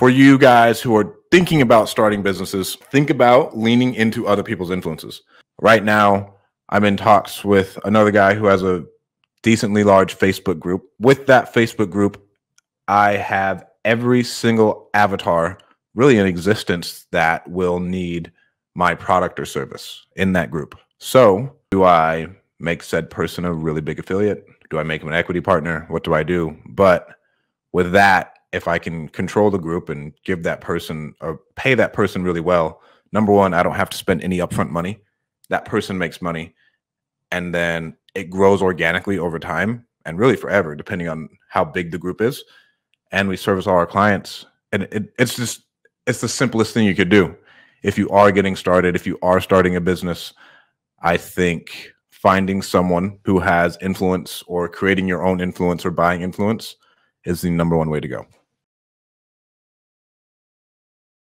for you guys who are thinking about starting businesses, think about leaning into other people's influences. Right now, I'm in talks with another guy who has a decently large Facebook group. With that Facebook group, I have every single avatar really in existence that will need my product or service in that group. So, do I make said person a really big affiliate? Do I make him an equity partner? What do I do? But with that, if I can control the group and give that person or pay that person really well, number one, I don't have to spend any upfront money. That person makes money. And then it grows organically over time and really forever, depending on how big the group is. And we service all our clients. And it, it's just, it's the simplest thing you could do. If you are getting started, if you are starting a business, I think finding someone who has influence or creating your own influence or buying influence is the number one way to go.